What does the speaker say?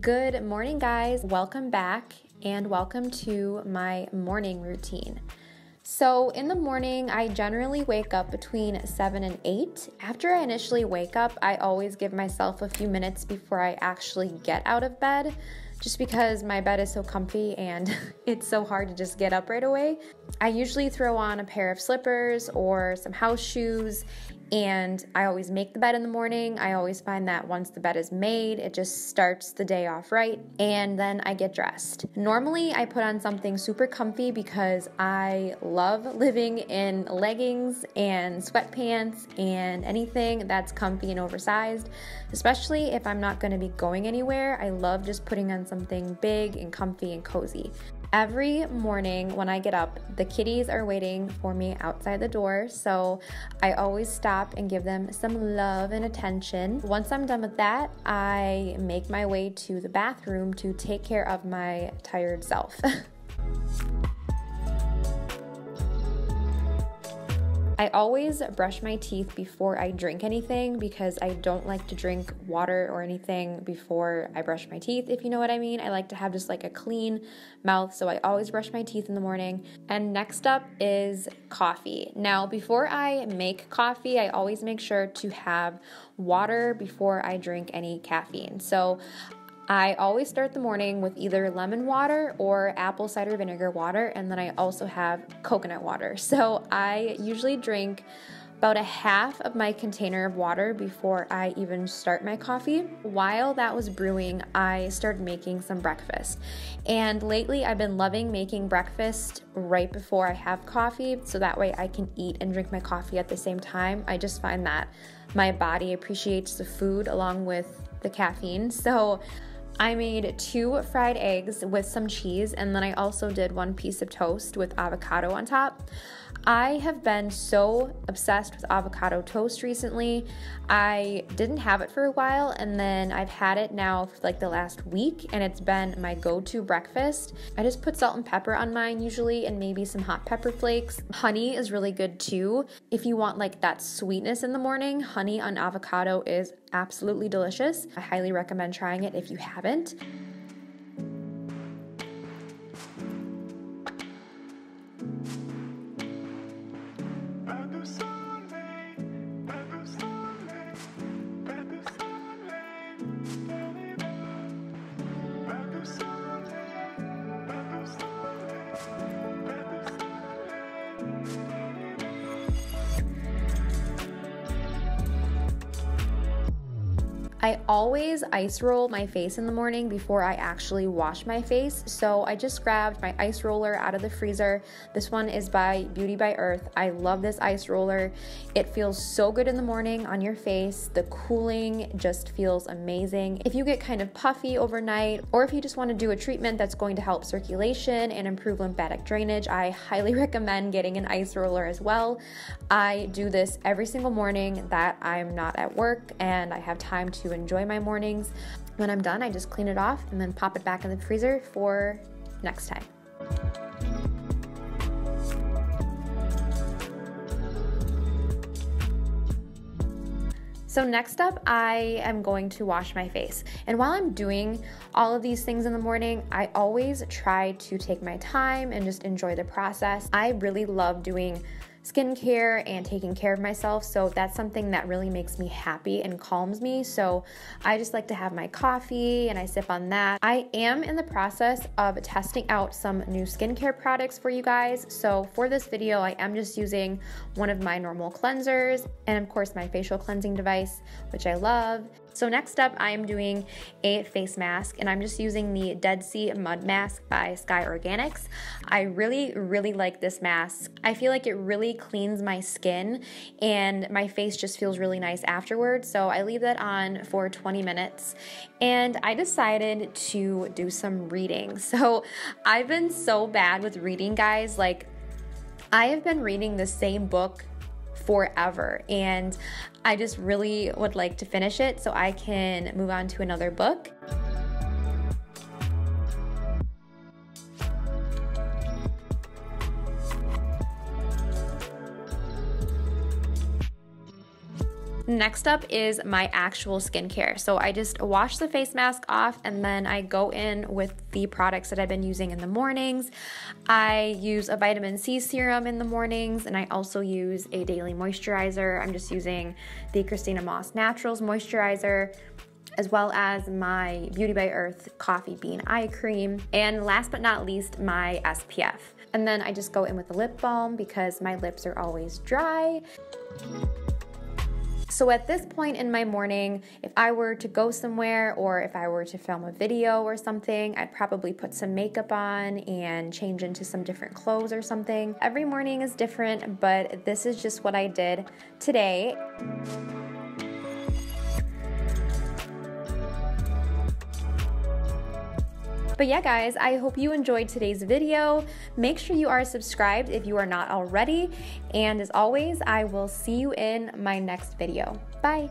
Good morning, guys. Welcome back and welcome to my morning routine. So, in the morning, I generally wake up between 7 and 8. After I initially wake up, I always give myself a few minutes before I actually get out of bed just because my bed is so comfy and it's so hard to just get up right away. I usually throw on a pair of slippers or some house shoes and I always make the bed in the morning. I always find that once the bed is made, it just starts the day off right, and then I get dressed. Normally, I put on something super comfy because I love living in leggings and sweatpants and anything that's comfy and oversized, especially if I'm not going to be going anywhere. I love just putting on something big and comfy and cozy. Every morning when I get up, the kitties are waiting for me outside the door, so I always stop and give them some love and attention. Once I'm done with that, I make my way to the bathroom to take care of my tired self. I always brush my teeth before I drink anything because I don't like to drink water or anything before I brush my teeth, if you know what I mean. I like to have just like a clean mouth, so I always brush my teeth in the morning. And next up is coffee. Now, before I make coffee, I always make sure to have water before I drink any caffeine. So I always start the morning with either lemon water or apple cider vinegar water, and then I also have coconut water. So I usually drink about a half of my container of water before I even start my coffee. While that was brewing, I started making some breakfast. And lately, I've been loving making breakfast right before I have coffee so that way I can eat and drink my coffee at the same time. I just find that my body appreciates the food along with the caffeine. So I made two fried eggs with some cheese, and then I also did one piece of toast with avocado on top. I have been so obsessed with avocado toast recently. I didn't have it for a while, and then I've had it now for like the last week, and it's been my go to breakfast. I just put salt and pepper on mine usually, and maybe some hot pepper flakes. Honey is really good too. If you want like that sweetness in the morning, honey on avocado is absolutely delicious. I highly recommend trying it if you haven't. I always ice roll my face in the morning before I actually wash my face. So I just grabbed my ice roller out of the freezer. This one is by Beauty by Earth. I love this ice roller. It feels so good in the morning on your face. The cooling just feels amazing. If you get kind of puffy overnight, or if you just want to do a treatment that's going to help circulation and improve lymphatic drainage, I highly recommend getting an ice roller as well. I do this every single morning that I'm not at work and I have time enjoy my mornings. When I'm done, I just clean it off and then pop it back in the freezer for next time. So, next up, I am going to wash my face. And while I'm doing all of these things in the morning, I always try to take my time and just enjoy the process. I really love doing skincare and taking care of myself. So that's something that really makes me happy and calms me. So I just like to have my coffee and I sip on that. I am in the process of testing out some new skincare products for you guys. So for this video, I am just using one of my normal cleansers and of course my facial cleansing device, which I love. So next up, I am doing a face mask and I'm just using the Dead Sea Mud Mask by Sky Organics. I really, really like this mask. I feel like it really cleans my skin and my face just feels really nice afterwards. So I leave that on for 20 minutes and I decided to do some reading. So I've been so bad with reading, guys. Like, I have been reading the same book forever. And I just really would like to finish it so I can move on to another book. Next up is my actual skincare. So I just wash the face mask off and then I go in with the products that I've been using in the mornings. I use a vitamin C serum in the mornings and I also use a daily moisturizer. I'm just using the Christina Moss Naturals moisturizer as well as my Beauty by Earth coffee bean eye cream, and last but not least, my SPF. And then I just go in with the lip balm because my lips are always dry. So at this point in my morning, if I were to go somewhere or if I were to film a video or something, I'd probably put some makeup on and change into some different clothes or something. Every morning is different, but this is just what I did today. But yeah, guys, I hope you enjoyed today's video. Make sure you are subscribed if you are not already. And as always, I will see you in my next video. Bye.